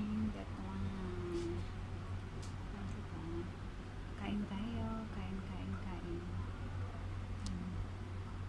pain that